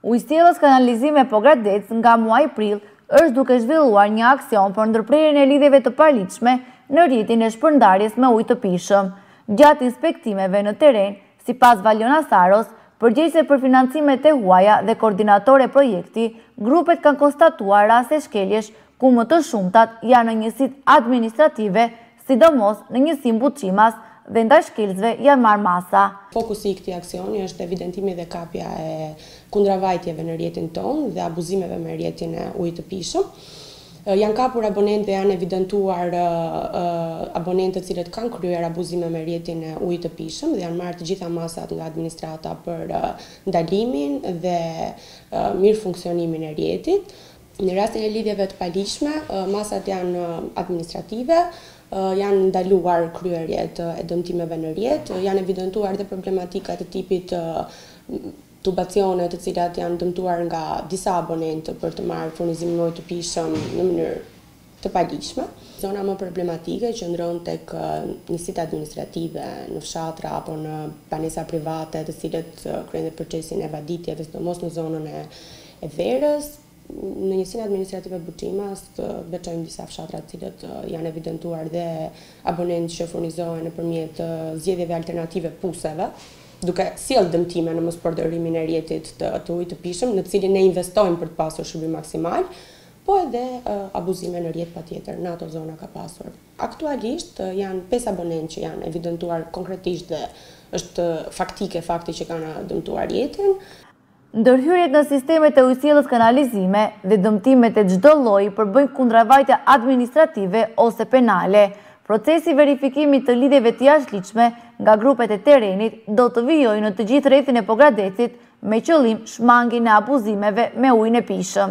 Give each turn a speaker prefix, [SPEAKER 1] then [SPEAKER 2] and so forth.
[SPEAKER 1] Ujësjellës Kanalizime Pogradec nga muaji prill është duke zhvilluar një aksion për ndërprerjen e lidhjeve të paligjshme në rrjetin e shpërndarjes me ujë të pijshëm. Gjatë inspektimeve në terren, sipas Valjona Saros, përgjegjëse për financimet e huaja dhe koordinatore projekti, grupet kanë konstatuar raste shkeljesh ku më të shumtat janë në njësitë administrative Sidomos në njësinë Buçimas dhe ndaj shkelësve janë marrë masa.
[SPEAKER 2] Fokusi i këtij aksioni është evidentimi dhe kapja e kundravajtjeve në rrjetin tonë dhe abuzimeve me rrjetin e ujit të pijshëm. Janë kapur abonentë dhe janë evidentuar abonentë të cilët kanë kryer abuzime me rrjetin e ujit të pijshëm dhe janë marrë të gjitha masat nga administrata për ndalimin dhe mirëfunksionimin e rrjetit. Në rastin e lidhjeve të paligjshme, masat janë administrative, janë ndaluar kryerjet e dëmtimeve në rrjet, janë evidentuar dhe problematika të tipit tubacione të cilat janë dëmtuar nga disa abonentë për të marrë furnizim ujë të pijshëm në mënyrë të paligjshme. Zona më problematike qëndron tek njësitë administrative në fshatra apo në banesa private të cilat kryejnë dhe procesin e vaditjeve sidomos në zonën e verës. Në njësinë administrative Buçimas veçojmë disa fshatra të cilët janë evidentuar dhe abonentë që furnizohen nëpërmjet zgjedhjeve alternative puseve, duke sjellë dëmtime në mospërdorimin e rrjetit të ujit të pijshëm në të cilin ne investojmë për të pasur shërbim maksimal. Po edhe abuzime në rrjet patjetër në ato zona ka pasur. Aktualisht janë pesë abonentë që janë evidentuar konkretisht dhe është faktike fakti që kanë dëmtuar rrjetin.
[SPEAKER 1] Ndërhyrjet në sistemet e ujësjellës kanalizime dhe dëmtimet e çdo lloji përbëjnë kundravajtje administrative ose penale. Procesi i verifikimit të lidhjeve të jashtëligjshme nga grupet e terrenit do të vijojë në të gjithë rrethin e Pogradecit me qëllim shmangien e abuzimeve me ujin e pijshëm.